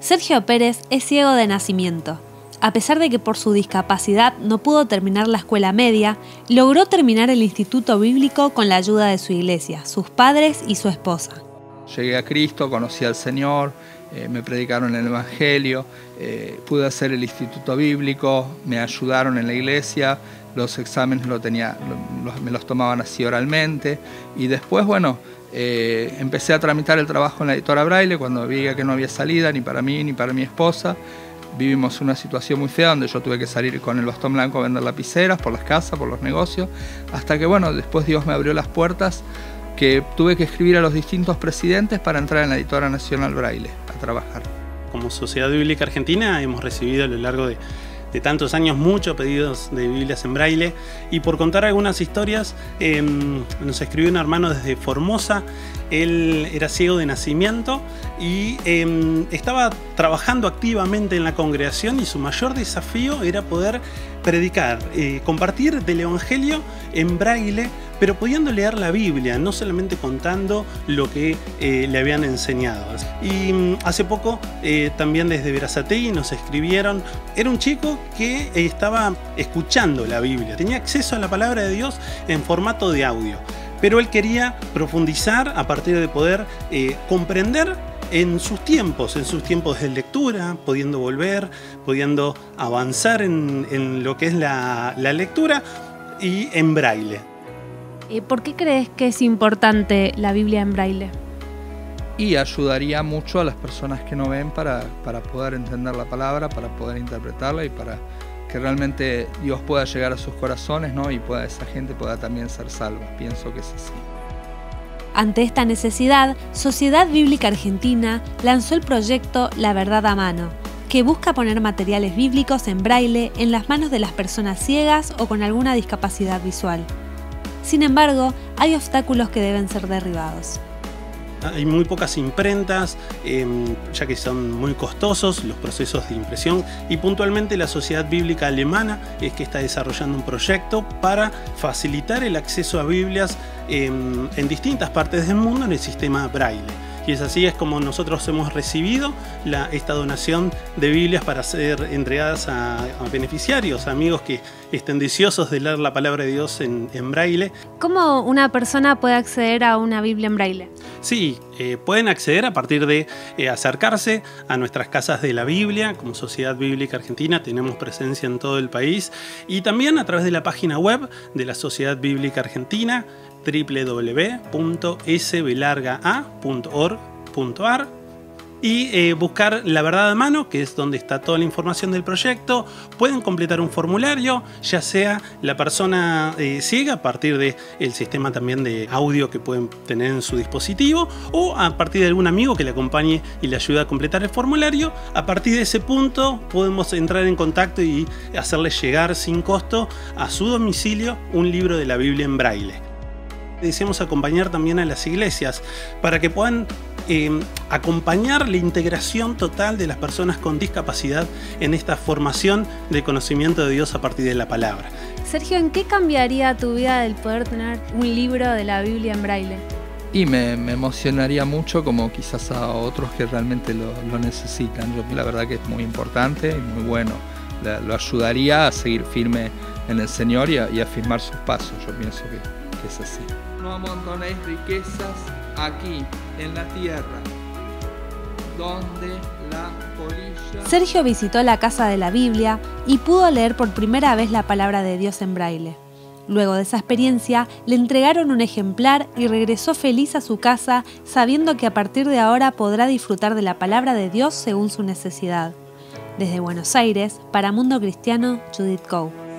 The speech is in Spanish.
Sergio Pérez es ciego de nacimiento. A pesar de que por su discapacidad no pudo terminar la escuela media, logró terminar el instituto bíblico con la ayuda de su iglesia, sus padres y su esposa. Llegué a Cristo, conocí al Señor, eh, me predicaron el Evangelio, eh, pude hacer el instituto bíblico, me ayudaron en la iglesia, los exámenes lo tenía, me los tomaban así oralmente y después, bueno, eh, empecé a tramitar el trabajo en la editora Braille cuando vi que no había salida ni para mí ni para mi esposa. Vivimos una situación muy fea donde yo tuve que salir con el bastón blanco a vender lapiceras por las casas, por los negocios, hasta que bueno, después Dios me abrió las puertas que tuve que escribir a los distintos presidentes para entrar en la editora nacional Braille a trabajar. Como Sociedad Bíblica Argentina hemos recibido a lo largo de de tantos años muchos pedidos de Biblias en braille. Y por contar algunas historias em, nos escribió un hermano desde Formosa, él era ciego de nacimiento y em, estaba trabajando activamente en la congregación y su mayor desafío era poder predicar, eh, compartir del Evangelio en braille pero pudiendo leer la Biblia, no solamente contando lo que eh, le habían enseñado. Y mm, hace poco eh, también desde Verazategui nos escribieron, era un chico que eh, estaba escuchando la Biblia, tenía acceso a la palabra de Dios en formato de audio, pero él quería profundizar a partir de poder comprender en sus tiempos, en sus tiempos de lectura, pudiendo volver, pudiendo avanzar en, lo que es la lectura y en braille. ¿Por qué crees que es importante la Biblia en braille? Y ayudaría mucho a las personas que no ven para, para poder entender la palabra, para poder interpretarla y para que realmente Dios pueda llegar a sus corazones ¿no? y pueda, esa gente pueda también ser salva. Pienso que es así. Ante esta necesidad, Sociedad Bíblica Argentina lanzó el proyecto La Verdad a Mano, que busca poner materiales bíblicos en braille en las manos de las personas ciegas o con alguna discapacidad visual. Sin embargo, hay obstáculos que deben ser derribados. Hay muy pocas imprentas, em, ya que son muy costosos los procesos de impresión y puntualmente la Sociedad Bíblica Alemana es que está desarrollando un proyecto para facilitar el acceso a Biblias em, en distintas partes del mundo en el sistema Braille. Y es así es como nosotros hemos recibido esta donación de Biblias para ser entregadas a, beneficiarios, amigos que estén deseosos de leer la palabra de Dios en, braille. ¿Cómo una persona puede acceder a una Biblia en braille? Sí, eh, pueden acceder a partir de eh, acercarse a nuestras casas de la Biblia. Como Sociedad Bíblica Argentina tenemos presencia en todo el país y también a través de la página web de la Sociedad Bíblica Argentina www.sbelargaa.org.ar y eh, buscar la verdad a mano, que es donde está toda la información del proyecto. Pueden completar un formulario, ya sea la persona eh, ciega a partir del el sistema también de audio que pueden tener en su dispositivo, o a partir de algún amigo que le acompañe y le ayude a completar el formulario. A partir de ese punto podemos entrar en contacto y hacerle llegar sin costo a su domicilio un libro de la Biblia en braille deseamos acompañar también a las iglesias para que puedan eh, acompañar la integración total de las personas con discapacidad en esta formación de conocimiento de Dios a partir de la palabra. Sergio, ¿en qué cambiaría tu vida el poder tener un libro de la Biblia en braille? Y me, emocionaría mucho como quizás a otros que realmente lo, necesitan. Yo la verdad que es muy importante y muy bueno. lo ayudaría a seguir firme en el Señor y a, y firmar sus pasos. Yo pienso que, que es así no amontonéis riquezas aquí, en la tierra, donde la polilla... Sergio visitó la casa de la Biblia y pudo leer por primera vez la palabra de Dios en braille. Luego de esa experiencia, le entregaron un ejemplar y regresó feliz a su casa sabiendo que a partir de ahora podrá disfrutar de la palabra de Dios según su necesidad. Desde Buenos Aires, para Mundo Cristiano, Judith Coe.